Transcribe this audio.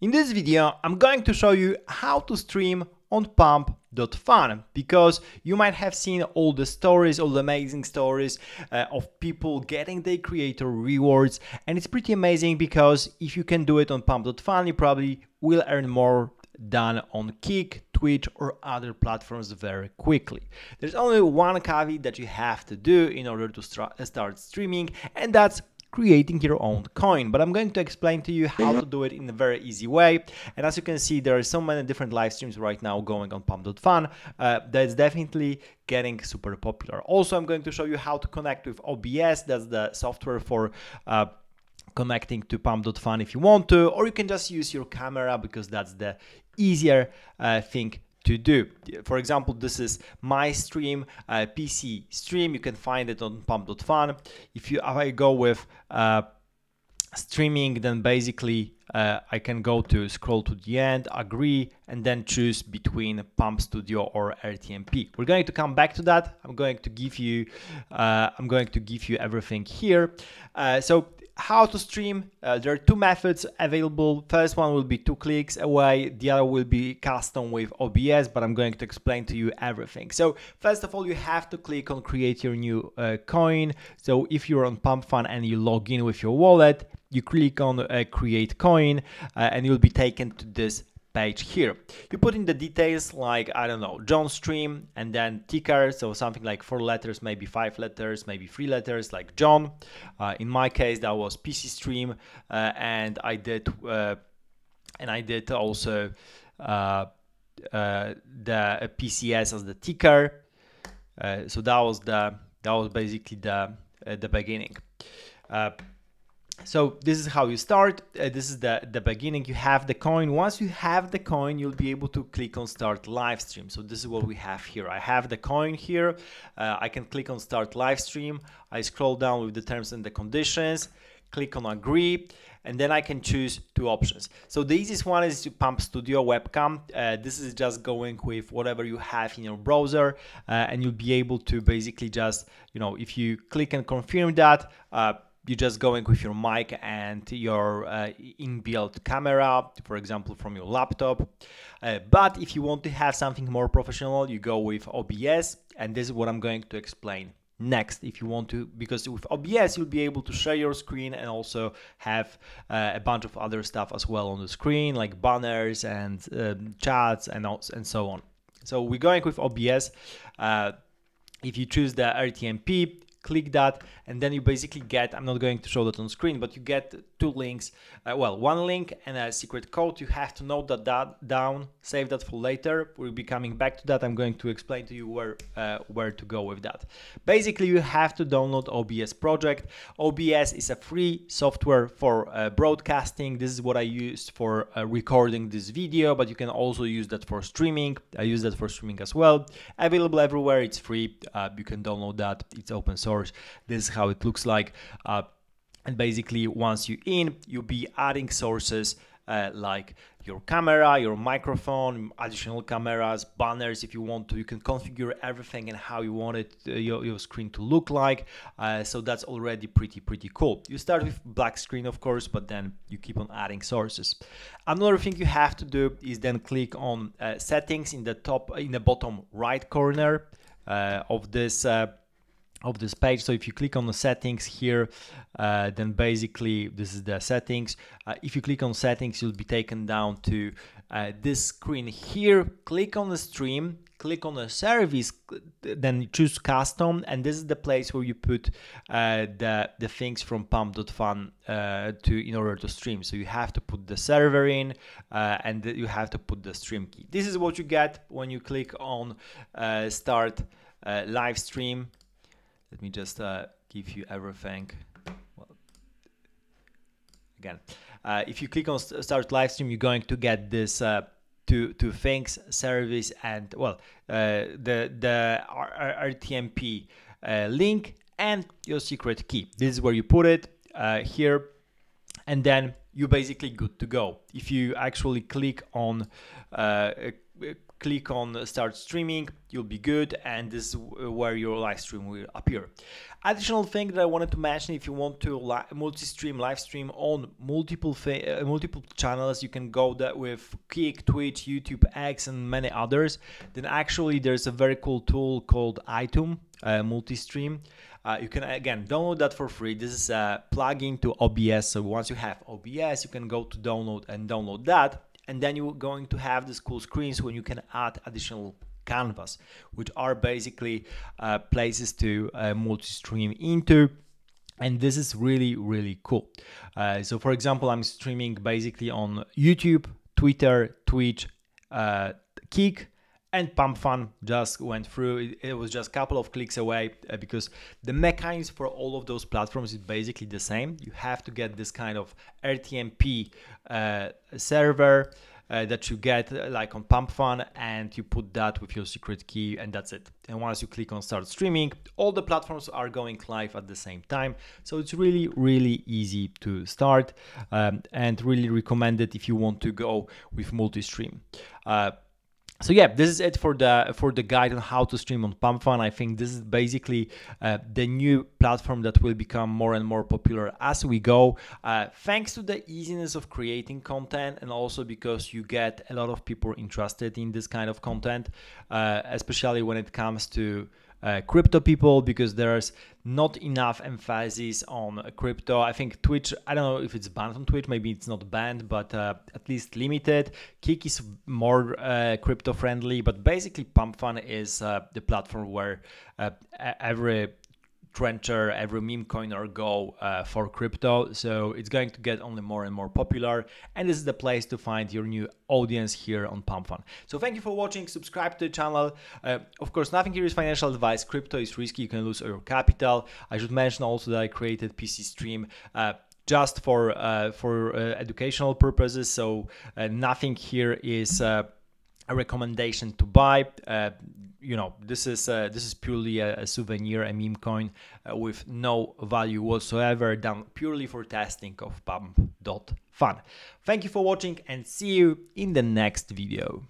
In this video, I'm going to show you how to stream on pump.fun because you might have seen all the stories, all the amazing stories uh, of people getting their creator rewards and it's pretty amazing because if you can do it on pump.fun, you probably will earn more than on Kick, Twitch or other platforms very quickly. There's only one caveat that you have to do in order to start streaming and that's creating your own coin. But i'm going to explain to you how to do it in a very easy way. And as you can see there are so many different live streams right now going on pump.fun uh, that's definitely getting super popular. Also i'm going to show you how to connect with obs that's the software for uh, connecting to pump.fun if you want to. Or you can just use your camera because that's the easier uh, thing to do. For example, this is my stream, uh, PC stream. You can find it on pump.fun. If you if I go with uh, streaming, then basically uh, I can go to scroll to the end, agree, and then choose between Pump Studio or RTMP. We're going to come back to that. I'm going to give you, uh, I'm going to give you everything here. Uh, so how to stream. Uh, there are two methods available. First one will be two clicks away. The other will be custom with OBS, but I'm going to explain to you everything. So first of all, you have to click on create your new uh, coin. So if you're on Pump Fun and you log in with your wallet, you click on uh, create coin uh, and you'll be taken to this page here. You put in the details like, I don't know, John Stream and then ticker, so something like four letters, maybe five letters, maybe three letters like John. Uh, in my case, that was PC Stream uh, and I did, uh, and I did also uh, uh, the PCS as the ticker. Uh, so that was the, that was basically the, the beginning. So this is how you start. Uh, this is the, the beginning. You have the coin. Once you have the coin, you'll be able to click on start live stream. So this is what we have here. I have the coin here. Uh, I can click on start live stream. I scroll down with the terms and the conditions, click on agree, and then I can choose two options. So the easiest one is to Pump Studio webcam. Uh, this is just going with whatever you have in your browser, uh, and you'll be able to basically just, you know, if you click and confirm that, uh, you're just going with your mic and your uh, inbuilt camera, for example, from your laptop. Uh, but if you want to have something more professional, you go with OBS, and this is what I'm going to explain next. If you want to because with OBS you'll be able to share your screen and also have uh, a bunch of other stuff as well on the screen like banners and um, chats and, and so on. So we're going with OBS uh, if you choose the RTMP click that and then you basically get i'm not going to show that on screen but you get two links uh, well one link and a secret code. You have to note that, that down save that for later. We'll be coming back to that. I'm going to explain to you where uh, where to go with that. Basically you have to download obs project. Obs is a free software for uh, broadcasting. This is what i used for uh, recording this video but you can also use that for streaming. I use that for streaming as well. Available everywhere. It's free. Uh, you can download that. It's open source. Source. This is how it looks like. And basically, once you're in, you'll be adding sources uh, like your camera, your microphone, additional cameras, banners if you want to. You can configure everything and how you want it uh, your, your screen to look like. Uh, so that's already pretty pretty cool. You start with black screen of course, but then you keep on adding sources. Another thing you have to do is then click on uh, settings in the top in the bottom right corner uh, of this uh, of this page. So if you click on the settings here uh, then basically this is the settings. Uh, if you click on settings you'll be taken down to uh, this screen here. Click on the stream click on the service then choose custom and this is the place where you put uh, the the things from pump.fun uh, to in order to stream. So you have to put the server in uh, and you have to put the stream key. This is what you get when you click on start live stream let me just uh, give you everything. Well, again, uh, if you click on start live stream, you're going to get this uh, two two things: service and well, uh, the the RTMP uh, link and your secret key. This is where you put it uh, here, and then you're basically good to go. If you actually click on click on start streaming you'll be good and this is where your live stream will appear. Additional thing that i wanted to mention if you want to li- multi-stream live stream on multiple uh, multiple channels you can go that with Kick, twitch youtube x and many others. Then actually there's a very cool tool called Aitum uh, multi-stream. Uh, you can again download that for free. This is a plugin to obs so once you have obs you can go to download and download that and then you're going to have these cool screens when you can add additional canvas which are basically uh, places to uh, multi-stream into. And this is really really cool. Uh, so for example i'm streaming basically on youtube twitter twitch uh, kick and pump fun just went through. It, it, was just a couple of clicks away uh, because the mechanism for all of those platforms is basically the same. You have to get this kind of rtmp uh, server uh, that you get uh, like on pump fun and you put that with your secret key and that's it. And once you click on start streaming all the platforms are going live at the same time. So it's really really easy to start um, and really recommended if you want to go with multi-stream. Uh, so yeah this is it for the for the guide on how to stream on pumpfun i think this is basically uh, the new platform that will become more and more popular as we go. Uh, thanks to the easiness of creating content and also because you get a lot of people interested in this kind of content uh, especially when it comes to uh, crypto people because there's not enough emphasis on crypto. I think Twitch, I don't know if it's banned on Twitch, maybe it's not banned, but uh, at least limited. Kick is more uh, crypto friendly, but basically PumpFun is uh, the platform where uh, every trencher, every meme coin or go uh, for crypto. So it's going to get only more and more popular. And this is the place to find your new audience here on PumpFun. So thank you for watching. Subscribe to the channel. Uh, of course, nothing here is financial advice. Crypto is risky. You can lose your capital. I should mention also that I created PC Stream. Uh, just for uh, for uh, educational purposes, so uh, nothing here is a recommendation to buy you know this is uh, this is purely a, a, souvenir a meme coin uh, with no value whatsoever done purely for testing of pump.fun thank you for watching and see you in the next video